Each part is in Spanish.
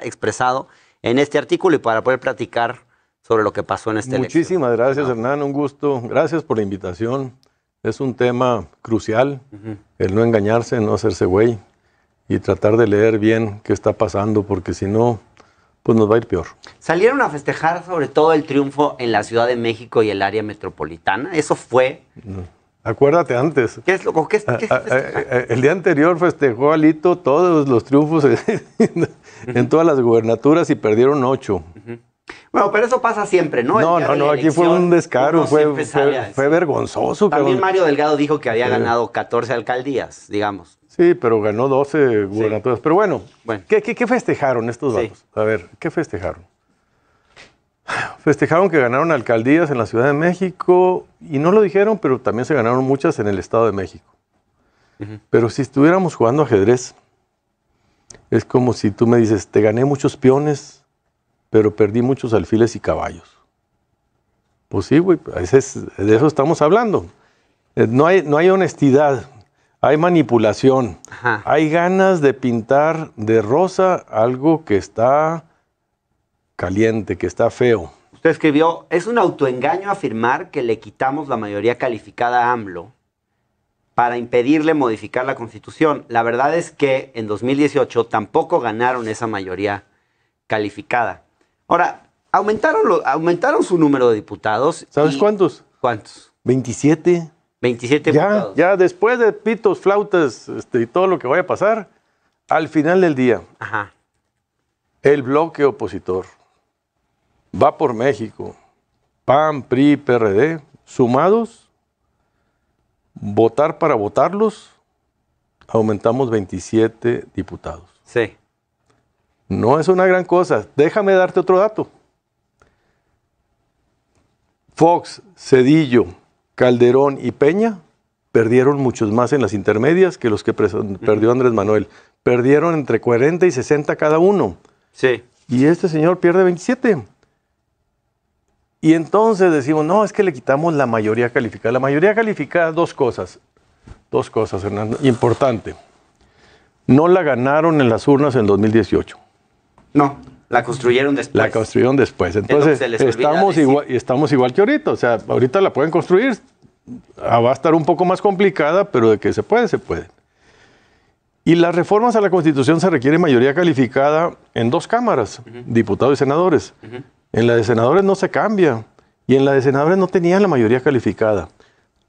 expresado en este artículo y para poder platicar sobre lo que pasó en este Muchísimas gracias, Hernán. Un gusto. Gracias por la invitación. Es un tema crucial, el no engañarse, no hacerse güey y tratar de leer bien qué está pasando, porque si no, pues nos va a ir peor. Salieron a festejar sobre todo el triunfo en la Ciudad de México y el área metropolitana. Eso fue... Acuérdate antes. ¿Qué es lo que El día anterior festejó Alito todos los triunfos en todas las gubernaturas y perdieron ocho. Bueno, pero eso pasa siempre, ¿no? No, no, no, aquí fue un descaro, fue, fue, vergonzoso. También Mario Delgado dijo que había ganado 14 alcaldías, digamos. Sí, pero ganó 12 gubernaturas. Pero bueno, ¿qué, festejaron estos datos? A ver, ¿qué festejaron? Festejaron que ganaron alcaldías en la Ciudad de México y no lo dijeron, pero también se ganaron muchas en el Estado de México. Pero si estuviéramos jugando ajedrez, es como si tú me dices, te gané muchos peones, pero perdí muchos alfiles y caballos. Pues sí, güey, de eso estamos hablando. Eh, no hay, no hay honestidad hay manipulación, hay ganas de pintar de rosa algo que está caliente, que está feo. Usted escribió, es un autoengaño afirmar que le quitamos la mayoría calificada a AMLO para impedirle modificar la constitución. La verdad es que en 2018 tampoco ganaron esa mayoría calificada. Ahora, aumentaron, aumentaron su número de diputados. ¿Sabes cuántos? ¿Cuántos? 27. 27 ya, Ya después de pitos, flautas este, y todo lo que vaya a pasar, al final del día, el bloque opositor va por México, PAN, PRI, PRD, sumados, votar para votarlos, aumentamos 27 diputados. Sí. No es una gran cosa. Déjame darte otro dato. Fox, Cedillo, Calderón y Peña perdieron muchos más en las intermedias que los que perdió Andrés Manuel. Perdieron entre 40 y 60 cada uno. Sí. Y este señor pierde 27. Y entonces decimos, no, es que le quitamos la mayoría calificada. La mayoría calificada, dos cosas. Dos cosas, Hernando. Importante. No la ganaron en las urnas en 2018. No. La construyeron después. La construyeron después. Entonces, estamos igual, y estamos igual que ahorita. O sea, ahorita la pueden construir. Ah, va a estar un poco más complicada, pero de que se puede, se puede. Y las reformas a la Constitución se requiere mayoría calificada en dos cámaras, diputados y senadores. En la de senadores no se cambia. Y en la de senadores no tenían la mayoría calificada.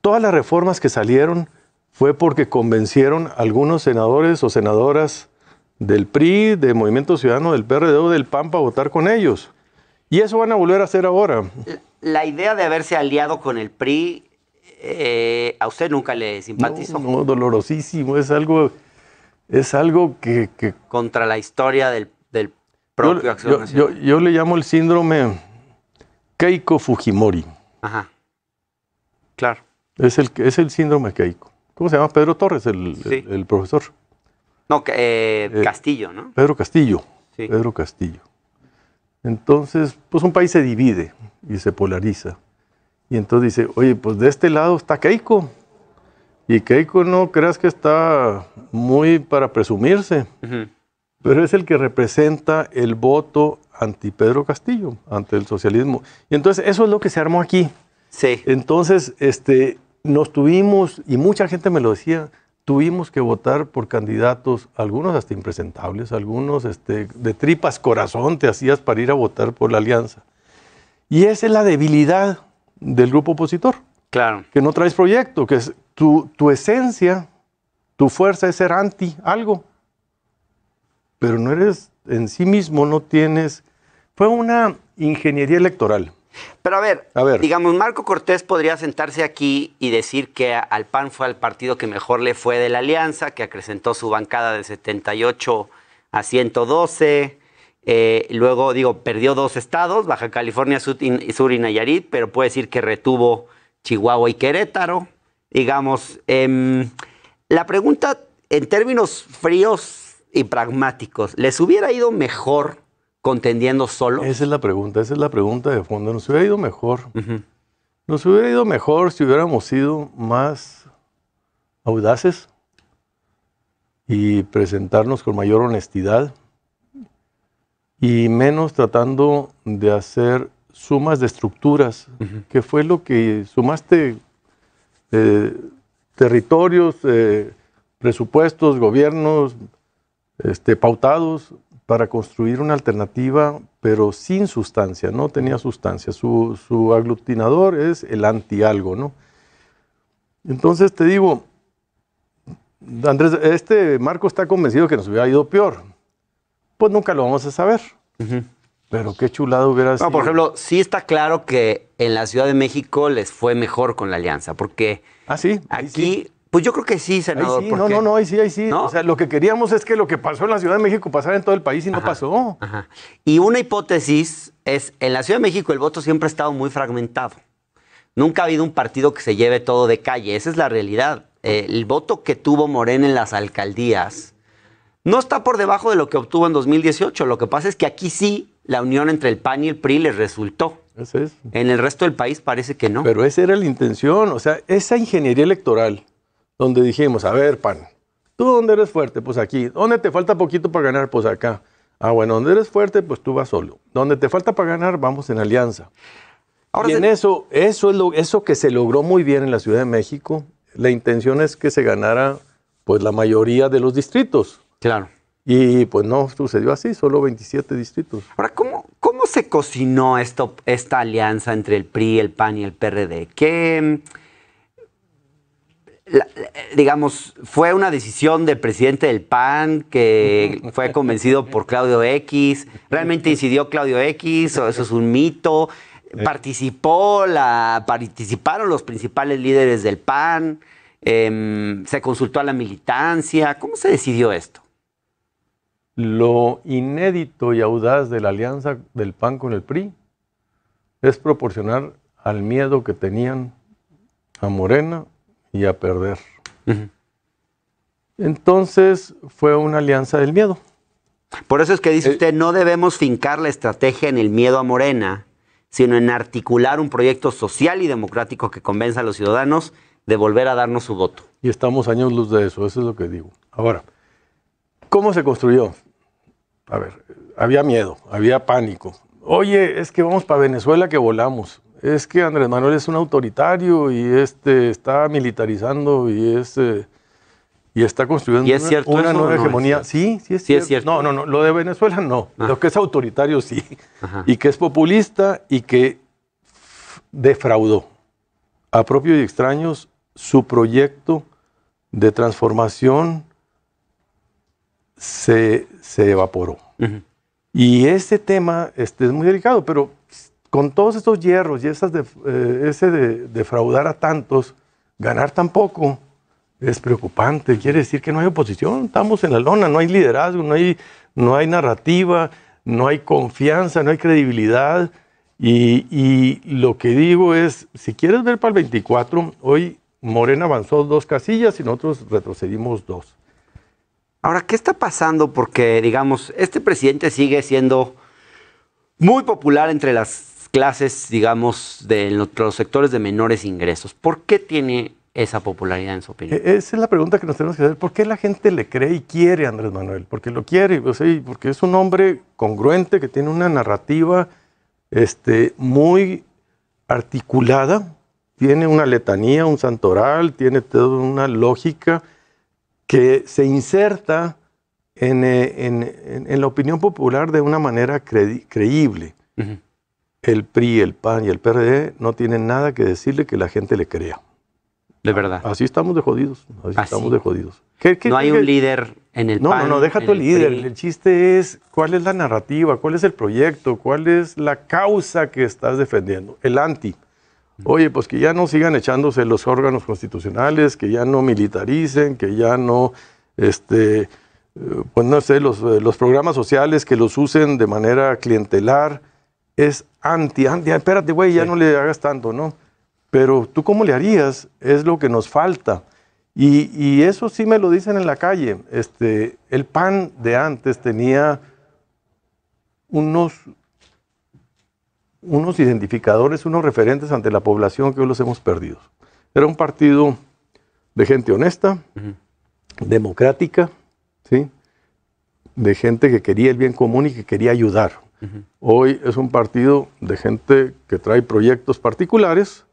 Todas las reformas que salieron fue porque convencieron a algunos senadores o senadoras del PRI, del Movimiento Ciudadano, del PRD o del PAN para votar con ellos. Y eso van a volver a hacer ahora. La idea de haberse aliado con el PRI, eh, ¿a usted nunca le simpatizó? No, dolorosísimo. Es algo, es algo que, Contra la historia del, yo, Nacional. Yo, le llamo el síndrome Keiko Fujimori. Ajá. Claro. Es el, es el síndrome Keiko. ¿Cómo se llama? Pedro Torres, el profesor. No, eh, eh, Castillo, ¿no? Pedro Castillo. Pedro Castillo. Entonces, pues un país se divide y se polariza. Y entonces dice, oye, pues de este lado está Keiko. Y Keiko no creas que está muy para presumirse, pero es el que representa el voto anti Pedro Castillo, ante el socialismo. Y entonces eso es lo que se armó aquí. Sí. Entonces, este, nos tuvimos, y mucha gente me lo decía, tuvimos que votar por candidatos, algunos hasta impresentables, algunos este, de tripas corazón te hacías para ir a votar por la alianza. Y esa es la debilidad del grupo opositor. Claro. Que no traes proyecto, que es tu, tu esencia, tu fuerza es ser anti algo. Pero no eres en sí mismo, no tienes... Fue una ingeniería electoral. Pero a ver, digamos, Marco Cortés podría sentarse aquí y decir que al PAN fue el partido que mejor le fue de la alianza, que acrecentó su bancada de 78 a 112. Eh, luego, digo, perdió dos estados, Baja California Sur y, Nayarit, pero puede decir que retuvo Chihuahua y Querétaro. Digamos, em, la pregunta en términos fríos y pragmáticos, ¿les hubiera ido mejor contendiendo solo? Esa es la pregunta, esa es la pregunta de fondo. Nos hubiera ido mejor. Nos hubiera ido mejor si hubiéramos sido más audaces y presentarnos con mayor honestidad. y menos tratando de hacer sumas de estructuras, que fue lo que sumaste eh, territorios, eh, presupuestos, gobiernos este, pautados para construir una alternativa, pero sin sustancia, no tenía sustancia. Su, su aglutinador es el anti-algo, ¿no? Entonces te digo, Andrés, este Marco está convencido que nos hubiera ido peor. Pues nunca lo vamos a saber. Pero qué chulado hubiera sido. por ejemplo, sí está claro que en la Ciudad de México les fue mejor con la alianza, porque ah, sí, aquí, pues yo creo que sí, senador. sí, no, no, no, ahí sí, ahí sí. O sea, lo que queríamos es que lo que pasó en la Ciudad de México pasara en todo el país y no pasó. Y una hipótesis es, en la Ciudad de México el voto siempre ha estado muy fragmentado. Nunca ha habido un partido que se lleve todo de calle, esa es la realidad. el voto que tuvo Morena en las alcaldías no está por debajo de lo que obtuvo en 2018. Lo que pasa es que aquí sí la unión entre el PAN y el PRI les resultó. Eso es. En el resto del país parece que no. Pero esa era la intención, o sea, esa ingeniería electoral, donde dijimos, a ver, PAN, ¿tú dónde eres fuerte? Pues aquí. ¿Dónde te falta poquito para ganar? Pues acá. Ah, bueno, ¿dónde eres fuerte? Pues tú vas solo. ¿Dónde te falta para ganar? Vamos en alianza. Ahora y en eso, eso es lo, eso que se logró muy bien en la Ciudad de México. La intención es que se ganara, pues, la mayoría de los distritos. Claro. Y pues no sucedió así, solo 27 distritos. Ahora, ¿cómo, cómo se cocinó esto, esta alianza entre el PRI, el PAN y el PRD? ¿Qué, digamos, fue una decisión del presidente del PAN que fue convencido por Claudio X? ¿Realmente incidió Claudio X o eso es un mito? ¿Participó la, participaron los principales líderes del PAN? Em, ¿Se consultó a la militancia? ¿Cómo se decidió esto? Lo inédito y audaz de la alianza del PAN con el PRI es proporcionar al miedo que tenían a Morena y a perder. Entonces fue una alianza del miedo. Por eso es que dice eh, usted, no debemos fincar la estrategia en el miedo a Morena, sino en articular un proyecto social y democrático que convenza a los ciudadanos de volver a darnos su voto. Y estamos años luz de eso, eso es lo que digo. Ahora, ¿Cómo se construyó? A ver, había miedo, había pánico. Oye, es que vamos para Venezuela que volamos. Es que Andrés Manuel es un autoritario y este está militarizando y es eh, y está construyendo una, nueva hegemonía. sí, sí es, cierto. No, no, no. Lo de Venezuela no. Ah. Lo que es autoritario sí. Y que es populista y que defraudó a propios y extraños su proyecto de transformación se, evaporó. Y ese tema este, es muy delicado, pero con todos estos hierros y esas eh, ese de defraudar a tantos, ganar tan poco, es preocupante. Quiere decir que no hay oposición, estamos en la lona, no hay liderazgo, no hay, no hay narrativa, no hay confianza, no hay credibilidad. Y, y, lo que digo es, si quieres ver para el 24, hoy Morena avanzó dos casillas y nosotros retrocedimos dos. Ahora, ¿qué está pasando? Porque, digamos, este presidente sigue siendo muy popular entre las clases, digamos, de los sectores de menores ingresos. ¿Por qué tiene esa popularidad en su opinión? E-, esa es la pregunta que nos tenemos que hacer. ¿Por qué la gente le cree y quiere a Andrés Manuel? Porque lo quiere, o sea, porque es un hombre congruente que tiene una narrativa este, muy articulada, tiene una letanía, un santoral, tiene toda una lógica que se inserta en, eh, la opinión popular de una manera creíble. El PRI, el PAN y el PRD no tienen nada que decirle que la gente le crea. De verdad. Así estamos de jodidos. Así, estamos de jodidos. no hay un líder en el no, PAN. No, no, deja tu líder. El chiste es cuál es la narrativa, cuál es el proyecto, cuál es la causa que estás defendiendo. El anti. Oye, pues que ya no sigan echándose los órganos constitucionales, que ya no militaricen, que ya no, este, eh, pues no sé, los, eh, los programas sociales que los usen de manera clientelar. Es anti, anti, espérate, güey, ya no le hagas tanto, ¿no? Pero tú cómo le harías es lo que nos falta. Y, y, eso sí me lo dicen en la calle. Este, el PAN de antes tenía unos unos identificadores, unos referentes ante la población que hoy los hemos perdido. Era un partido de gente honesta, democrática, ¿sí? de gente que quería el bien común y que quería ayudar. Hoy es un partido de gente que trae proyectos particulares,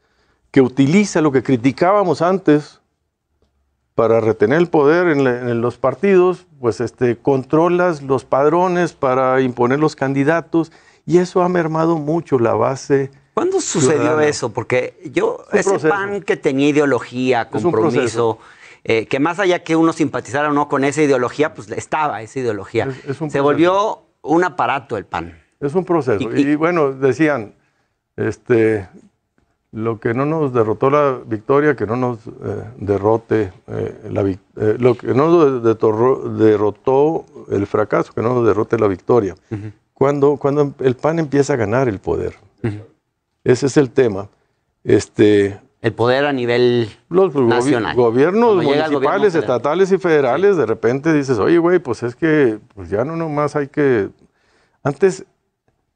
que utiliza lo que criticábamos antes para retener el poder en, los partidos, pues este, controlas los padrones para imponer los candidatos y eso ha mermado mucho la base. ¿Cuándo sucedió eso? Porque yo, ese PAN que tenía ideología, compromiso, eh, que más allá que uno simpatizara o no con esa ideología, pues estaba esa ideología. Se volvió un aparato el PAN. Es un proceso. Y, bueno, decían, este, lo que no nos derrotó la victoria, que no nos eh, derrote eh, la lo que no nos derrotó el fracaso, que no nos derrote la victoria. cuando, cuando el PAN empieza a ganar el poder. Ese es el tema. Este, el poder a nivel los nacional. gobiernos municipales, estatales y federales, de repente dices, oye, güey, pues es que pues ya no nomás hay que... Antes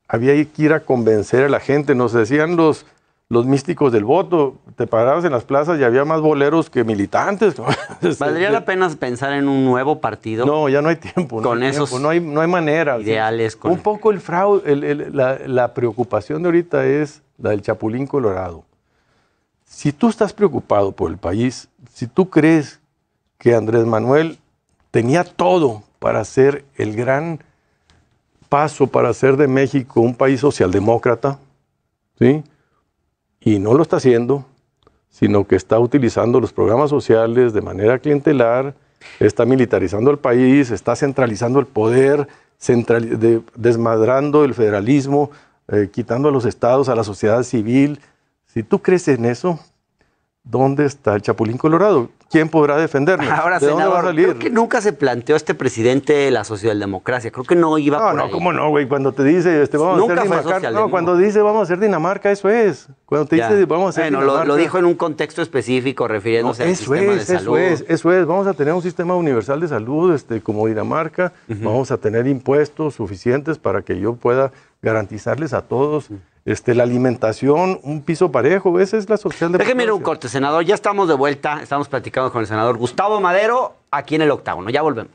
había que ir a convencer a la gente, nos decían los, los místicos del voto, te parabas en las plazas y había más boleros que militantes. ¿Valdría la pena pensar en un nuevo partido? No, ya no hay tiempo. Con esos No, hay, no hay manera. Ideales. Un poco el fraude, la, la preocupación de ahorita es la del Chapulín Colorado si tú estás preocupado por el país, si tú crees que Andrés Manuel tenía todo para ser el gran paso para hacer de México un país socialdemócrata, ¿sí? Y no lo está haciendo, sino que está utilizando los programas sociales de manera clientelar, está militarizando el país, está centralizando el poder, desmadrando el federalismo, eh, quitando a los estados, a la sociedad civil, si tú crees en eso, ¿dónde está el Chapulín Colorado? ¿Quién podrá defendernos? Ahora, ¿De dónde va a salir? creo que nunca se planteó este presidente de la socialdemocracia. Creo que no iba no, por No, ¿cómo no, güey? Cuando te dice, este, vamos a hacer Dinamarca. No, cuando dice vamos a hacer Dinamarca, eso es. Cuando te dice vamos a hacer bueno, Dinamarca. Lo, lo dijo en un contexto específico, refiriéndose al sistema es, de salud. Eso es, eso es. Vamos a tener un sistema universal de salud este, como Dinamarca. Vamos a tener impuestos suficientes para que yo pueda garantizarles a todos este, la alimentación, un piso parejo, esa es la social de Déjeme ir un corte, senador. Ya estamos de vuelta, estamos platicando con el senador Gustavo Madero aquí en el octágono. Ya volvemos.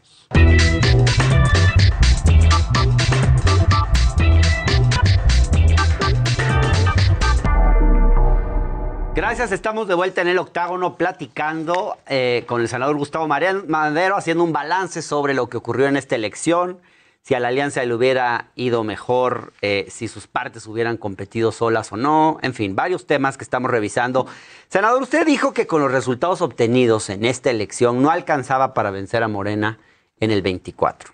Gracias, estamos de vuelta en el octágono platicando eh, con el senador Gustavo Madero, haciendo un balance sobre lo que ocurrió en esta elección si a la alianza le hubiera ido mejor, eh, si sus partes hubieran competido solas o no, en fin, varios temas que estamos revisando. Senador, usted dijo que con los resultados obtenidos en esta elección no alcanzaba para vencer a Morena en el 24.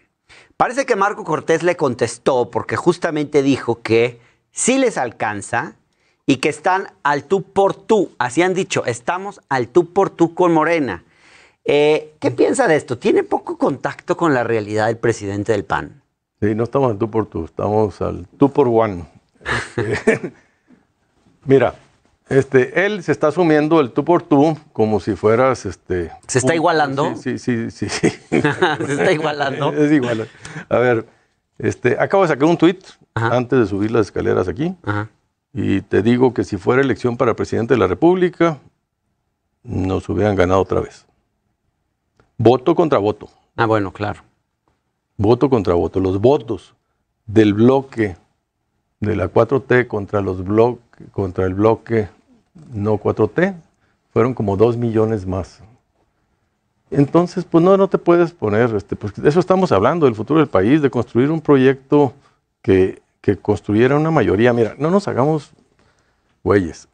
Parece que Marco Cortés le contestó porque justamente dijo que sí les alcanza y que están al tú por tú. Así han dicho, estamos al tú por tú con Morena. Eh, ¿Qué piensa de esto? ¿Tiene poco contacto con la realidad del presidente del PAN? Sí, no estamos al tú por tú, estamos al tú por one. Este, mira, este, él se está asumiendo el tú por tú como si fueras este. ¿Se está igualando? Sí, sí, sí, sí. ¿Se está igualando? Es, igual. A ver, este, acabo de sacar un tweet antes de subir las escaleras aquí. Y te digo que si fuera elección para presidente de la República, nos hubieran ganado otra vez. Voto contra voto. Ah, bueno, claro. Voto contra voto. Los votos del bloque de la 4T contra, los contra el bloque no 4T fueron como dos millones más. Entonces, pues no, no te puedes poner, este, pues de eso estamos hablando, del futuro del país, de construir un proyecto que, que construyera una mayoría. Mira, no nos hagamos güeyes.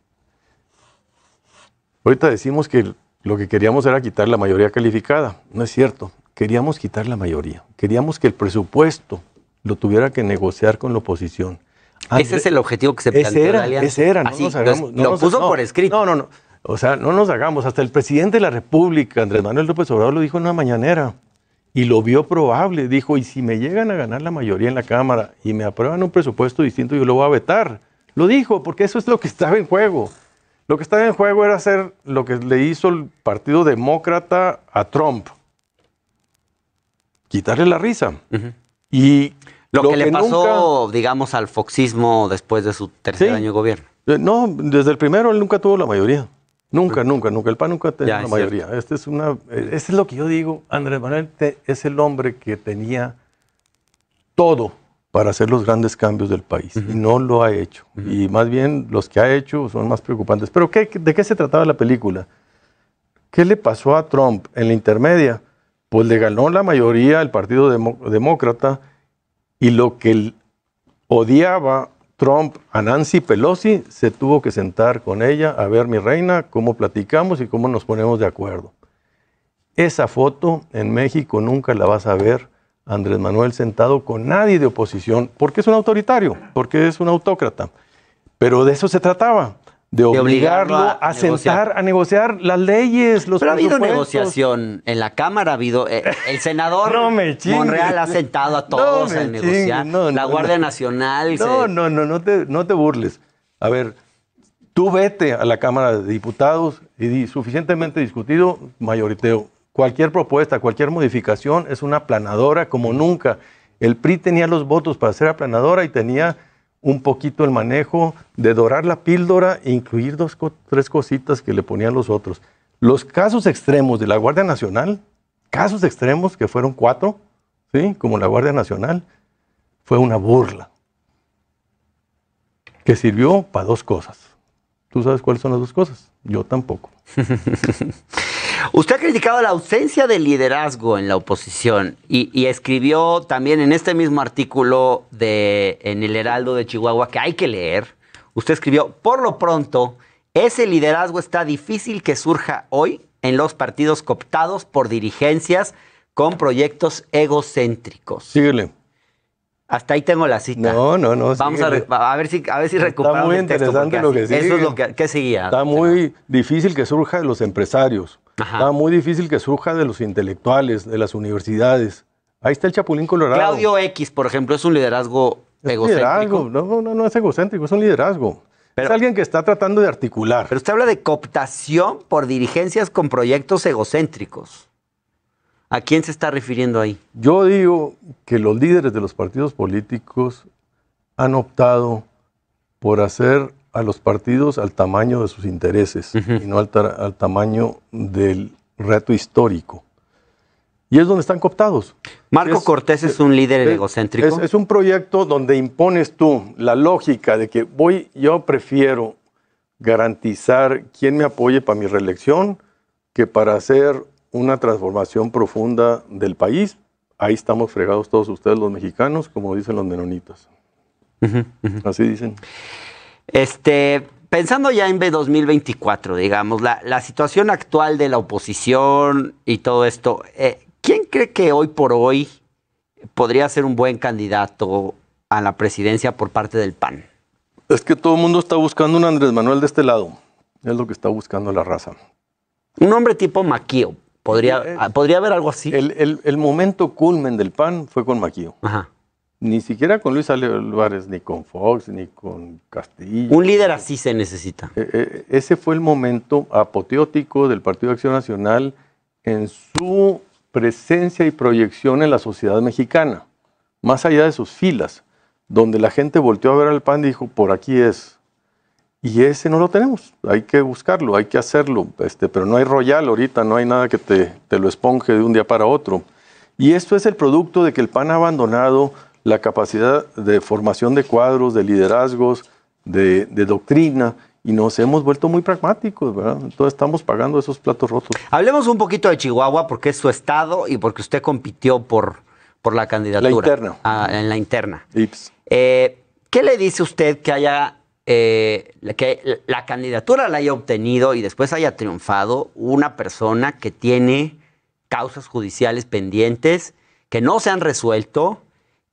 Ahorita decimos que lo que queríamos era quitar la mayoría calificada. No es cierto. Queríamos quitar la mayoría. Queríamos que el presupuesto lo tuviera que negociar con la oposición. ese es el objetivo que se planteó era, la alianza. Ese era, no nos hagamos. lo puso por escrito. No, no, no. O sea, no nos hagamos. Hasta el presidente de la República, Andrés Manuel López Obrador, lo dijo en una mañanera. Y lo vio probable. Dijo, y si me llegan a ganar la mayoría en la Cámara y me aprueban un presupuesto distinto, yo lo voy a vetar. Lo dijo, porque eso es lo que estaba en juego. Lo que estaba en juego era hacer lo que le hizo el Partido Demócrata a Trump. Quitarle la risa. Y lo, que, le pasó, digamos, al foxismo después de su tercer año de gobierno. Eh, no, desde el primero él nunca tuvo la mayoría. Nunca, nunca, nunca. El PAN nunca tuvo la mayoría. Este es una, este es lo que yo digo. Andrés Manuel es el hombre que tenía todo para hacer los grandes cambios del país y no lo ha hecho. Y más bien los que ha hecho son más preocupantes. Pero ¿de qué se trataba la película? ¿Qué le pasó a Trump en la intermedia? Pues le ganó la mayoría el Partido Demócrata y lo que odiaba Trump a Nancy Pelosi se tuvo que sentar con ella a ver mi reina cómo platicamos y cómo nos ponemos de acuerdo. Esa foto en México nunca la vas a ver Andrés Manuel sentado con nadie de oposición, porque es un autoritario, porque es un autócrata. Pero de eso se trataba, de obligarlo, a, sentar, a negociar las leyes, los Pero ha habido negociación en la Cámara, ha habido... Eh, el senador Monreal ha sentado a todos a negociar. la Guardia Nacional... No, no, no, no te, no te burles. A ver, tú vete a la Cámara de Diputados y di, suficientemente discutido, mayoriteo. Cualquier propuesta, cualquier modificación es una aplanadora como nunca. El PRI tenía los votos para ser aplanadora y tenía un poquito el manejo de dorar la píldora e incluir dos, tres cositas que le ponían los otros. Los casos extremos de la Guardia Nacional, casos extremos que fueron cuatro, ¿sí? como la Guardia Nacional, fue una burla que sirvió para dos cosas. ¿Tú sabes cuáles son las dos cosas? Yo tampoco. Usted ha criticado la ausencia de liderazgo en la oposición y, escribió también en este mismo artículo de, en el Heraldo de Chihuahua que hay que leer. Usted escribió, por lo pronto, ese liderazgo está difícil que surja hoy en los partidos cooptados por dirigencias con proyectos egocéntricos. Síguele. Hasta ahí tengo la cita. No, no, no. Vamos a, a, ver si, a ver si recuperamos Está muy interesante lo que sigue. Eso es lo que, ¿qué seguía. Está muy difícil que surja de los empresarios. Está muy difícil que surja de los intelectuales, de las universidades. Ahí está el Chapulín Colorado. Claudio X, por ejemplo, es un liderazgo egocéntrico. No, no, no es egocéntrico, es un liderazgo. es alguien que está tratando de articular. Pero usted habla de cooptación por dirigencias con proyectos egocéntricos. ¿A quién se está refiriendo ahí? Yo digo que los líderes de los partidos políticos han optado por hacer a los partidos al tamaño de sus intereses y no al, tamaño del reto histórico. Y es donde están cooptados. Marco Cortés es un líder egocéntrico. Es, un proyecto donde impones tú la lógica de que voy, yo prefiero garantizar quién me apoye para mi reelección que para hacer una transformación profunda del país. Ahí estamos fregados todos ustedes los mexicanos, como dicen los menonitas. Así dicen. Este, pensando ya en B2024, digamos, la, situación actual de la oposición y todo esto, eh, ¿quién cree que hoy por hoy podría ser un buen candidato a la presidencia por parte del PAN? Es que todo el mundo está buscando un Andrés Manuel de este lado. Es lo que está buscando la raza. Un hombre tipo Maquío. ¿Podría, eh, eh, ¿podría haber algo así? El, el, momento culmen del PAN fue con Maquío. Ajá ni siquiera con Luis Álvarez, ni con Fox, ni con Castillo. Un líder así se necesita. Eh, eh, ese fue el momento apoteótico del Partido de Acción Nacional en su presencia y proyección en la sociedad mexicana, más allá de sus filas, donde la gente volteó a ver al PAN y dijo, por aquí es. Y ese no lo tenemos, hay que buscarlo, hay que hacerlo, este, pero no hay royal ahorita, no hay nada que te, te lo esponje de un día para otro. Y esto es el producto de que el PAN ha abandonado la capacidad de formación de cuadros, de liderazgos, de, doctrina, y nos hemos vuelto muy pragmáticos, ¿verdad? Entonces estamos pagando esos platos rotos. Hablemos un poquito de Chihuahua, porque es su estado y porque usted compitió por, por la candidatura. La interna. Ah, en la interna. Eh, ¿Qué le dice usted que haya eh, que la candidatura la haya obtenido y después haya triunfado una persona que tiene causas judiciales pendientes que no se han resuelto?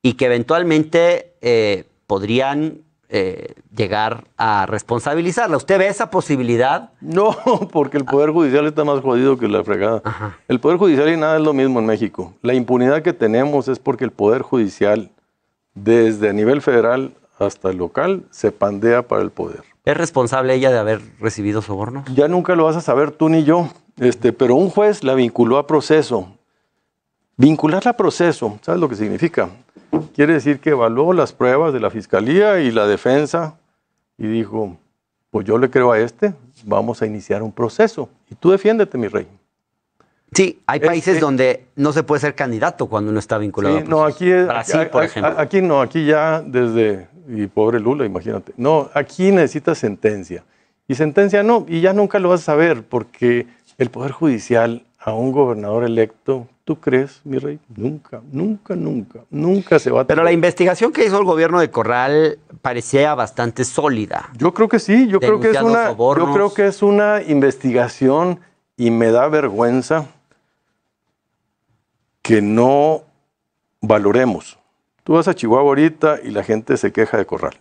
Y que eventualmente eh, podrían eh, llegar a responsabilizarla. ¿Usted ve esa posibilidad? No, porque el Poder Judicial está más jodido que la fregada. El Poder Judicial y nada es lo mismo en México. La impunidad que tenemos es porque el Poder Judicial, desde a nivel federal hasta el local, se pandea para el poder. ¿Es responsable ella de haber recibido sobornos? Ya nunca lo vas a saber tú ni yo. Este, pero un juez la vinculó a proceso. Vincularla a proceso, ¿sabes lo que significa? Quiere decir que evaluó las pruebas de la fiscalía y la defensa y dijo, pues yo le creo a este, vamos a iniciar un proceso. Y tú defiéndete, mi rey. Sí, hay países donde no se puede ser candidato cuando uno está vinculado. Sí, no, aquí es, Brasil, por ejemplo. Aquí no, aquí ya desde y pobre Lula, imagínate. No, aquí necesita sentencia. Y sentencia no, y ya nunca lo vas a saber porque el poder judicial a un gobernador electo, ¿tú crees, mi rey? Nunca, nunca, nunca, nunca se va a... Pero la investigación que hizo el gobierno de Corral parecía bastante sólida. Yo creo que sí, yo creo que es una, yo creo que es una investigación y me da vergüenza que no valoremos. Tú vas a Chihuahua ahorita y la gente se queja de Corral.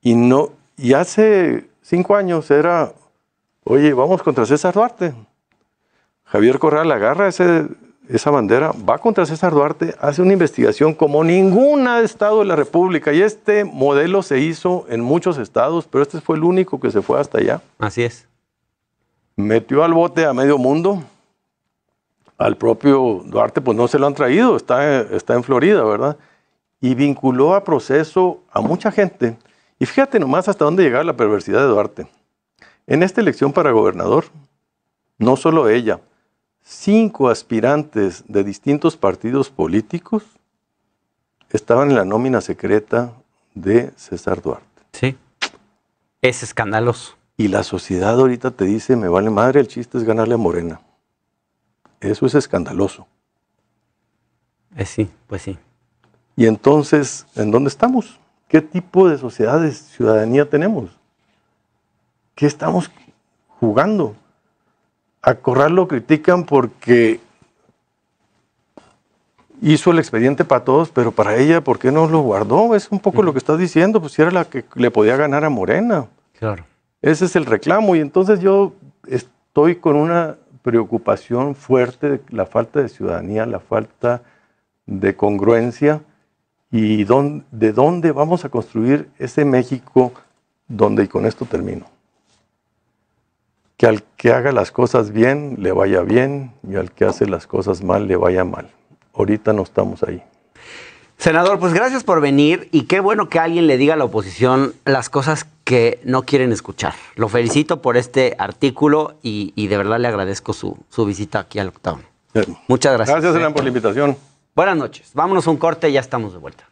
Y no, y hace cinco años era, oye, vamos contra César Duarte. Javier Corral agarra ese, esa bandera, va contra César Duarte, hace una investigación como ningún estado de la República. Y este modelo se hizo en muchos estados, pero este fue el único que se fue hasta allá. Así es. Metió al bote a medio mundo. Al propio Duarte, pues no se lo han traído, está, está en Florida, ¿verdad? Y vinculó a proceso a mucha gente. Y fíjate nomás hasta dónde llegaba la perversidad de Duarte. En esta elección para gobernador, no solo ella, cinco aspirantes de distintos partidos políticos estaban en la nómina secreta de César Duarte. Sí. Es escandaloso. Y la sociedad ahorita te dice, me vale madre, el chiste es ganarle a Morena. Eso es escandaloso. Eh, sí, pues sí. Y entonces, ¿en dónde estamos? ¿Qué tipo de sociedad de ciudadanía tenemos? ¿Qué estamos jugando? A Corral lo critican porque hizo el expediente para todos, pero para ella, ¿por qué no lo guardó? Es un poco lo que estás diciendo, pues si era la que le podía ganar a Morena. Claro. Ese es el reclamo y entonces yo estoy con una preocupación fuerte de la falta de ciudadanía, la falta de congruencia y de dónde vamos a construir ese México donde, y con esto termino, que al que haga las cosas bien le vaya bien y al que hace las cosas mal le vaya mal. Ahorita no estamos ahí. Senador, pues gracias por venir y qué bueno que alguien le diga a la oposición las cosas que no quieren escuchar. Lo felicito por este artículo y, de verdad le agradezco su, visita aquí al Octavo. Muchas gracias. Gracias, Elan, por la invitación. Buenas noches. Vámonos a un corte y ya estamos de vuelta.